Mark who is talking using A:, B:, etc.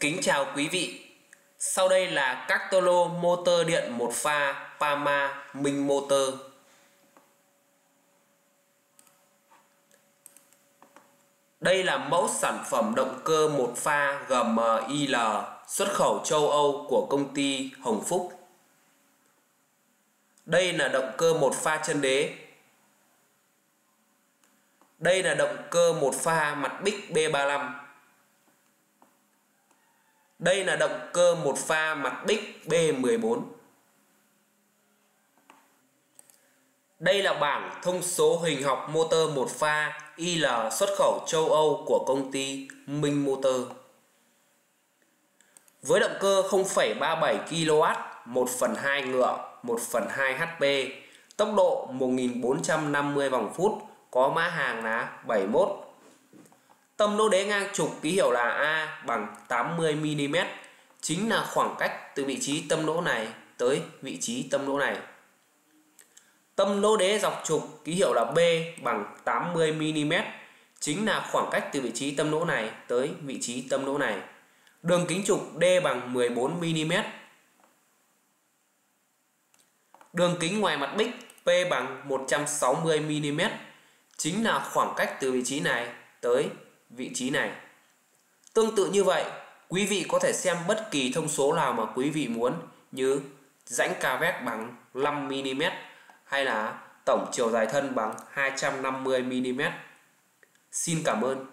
A: Kính chào quý vị. Sau đây là các tô lô motor điện một pha Pama Minh Motor. Đây là mẫu sản phẩm động cơ một pha GMIL xuất khẩu châu Âu của công ty Hồng Phúc. Đây là động cơ một pha chân đế. Đây là động cơ một pha mặt bích B35. Đây là động cơ một pha mặt bích B14. Đây là bảng thông số hình học motor một pha IL xuất khẩu châu Âu của công ty Minh Motor. Với động cơ 0,37 kW, 1 phần 2 ngựa, 1 phần 2 HP, tốc độ 1450 vòng phút, có mã hàng là 71. Tâm lô đế ngang trục ký hiệu là A bằng 80mm, chính là khoảng cách từ vị trí tâm lỗ này tới vị trí tâm lỗ này. Tâm lỗ đế dọc trục ký hiệu là B bằng 80mm, chính là khoảng cách từ vị trí tâm lỗ này tới vị trí tâm lỗ này. Đường kính trục D bằng 14mm. Đường kính ngoài mặt bích P bằng 160mm, chính là khoảng cách từ vị trí này tới vị trí này. Tương tự như vậy, quý vị có thể xem bất kỳ thông số nào mà quý vị muốn như rãnh cà vét bằng 5mm hay là tổng chiều dài thân bằng 250mm. Xin cảm ơn.